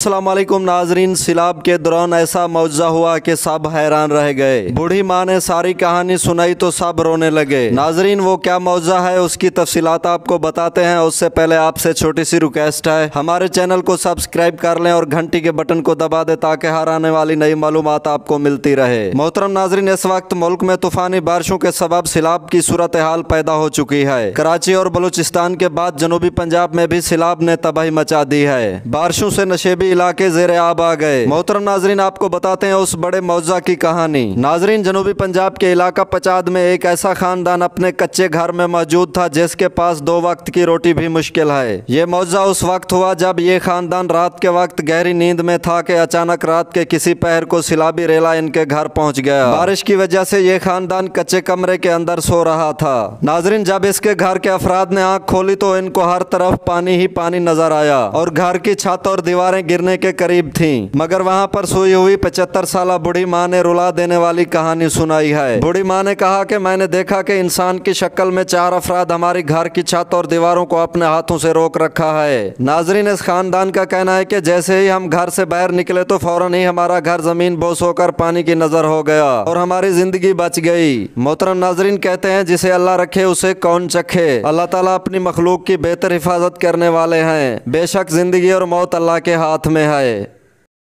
असलम नाजरीन, सिलाब के दौरान ऐसा मुआवजा हुआ कि सब हैरान रह गए। बूढ़ी माँ ने सारी कहानी सुनाई तो सब रोने लगे। नाजरीन, वो क्या मुआवजा है, उसकी तफसीलात आपको बताते हैं। उससे पहले आपसे छोटी सी रिक्वेस्ट है, हमारे चैनल को सब्सक्राइब कर लें और घंटी के बटन को दबा दें ताकि हर आने वाली नई मालूम आपको मिलती रहे। मोहतरम नाजरीन, इस वक्त मुल्क में तूफानी बारिशों के सबब सिलाब की सूरत हाल पैदा हो चुकी है। कराची और बलूचिस्तान के बाद जनूबी पंजाब में भी सिलाब ने तबाही मचा दी है। बारिशों से नशेबी इलाके जेर आब आ गए। मोहतरम नाजरीन, आपको बताते हैं उस बड़े मौजा की कहानी। नाजरीन, जनूबी पंजाब के इलाका पचाद में एक ऐसा खानदान अपने कच्चे घर में मौजूद था जिसके पास दो वक्त की रोटी भी मुश्किल है। ये मौजा उस वक्त हुआ जब ये खानदान रात के वक्त गहरी नींद में था कि अचानक रात के किसी पहर को सिलाबी रेला इनके घर पहुँच गया। बारिश की वजह से ये खानदान कच्चे कमरे के अंदर सो रहा था। नाजरीन, जब इसके घर के अफराद ने आँख खोली तो इनको हर तरफ़ पानी ही पानी नज़र आया और घर की छत और दीवारें गिरने के करीब थी। मगर वहाँ पर सोई हुई पचहत्तर साल बूढ़ी माँ ने रुला देने वाली कहानी सुनाई है। बूढ़ी माँ ने कहा कि मैंने देखा कि इंसान की शक्ल में चार अफराद हमारी घर की छत और दीवारों को अपने हाथों से रोक रखा है। नाजरीन, इस खानदान का कहना है कि जैसे ही हम घर से बाहर निकले तो फ़ौरन ही हमारा घर ज़मीन बोस होकर पानी की नज़र हो गया और हमारी ज़िंदगी बच गई। मोहतरम नाजरीन कहते हैं, जिसे अल्लाह रखे उसे कौन चखे? अल्लाह ताला अपनी मखलूक की बेहतर हिफाजत करने वाले हैं। बेशक ज़िंदगी और मौत अल्लाह के हाथ में है।